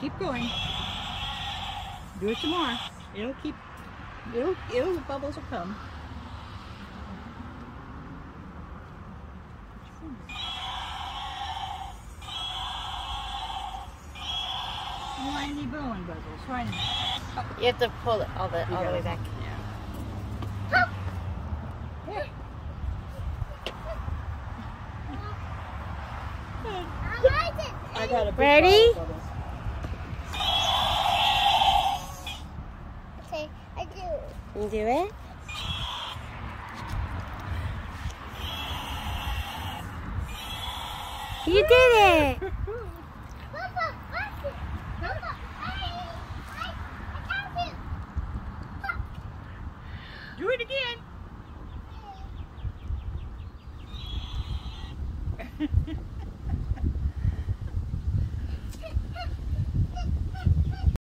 Keep going. Do it some more. It'll keep, it'll, it'll, the bubbles will come. Why are you bubbles? Why not? You have to pull it all the all the way back. I got a big Ready? bottle of You do it. You did it! Do it again!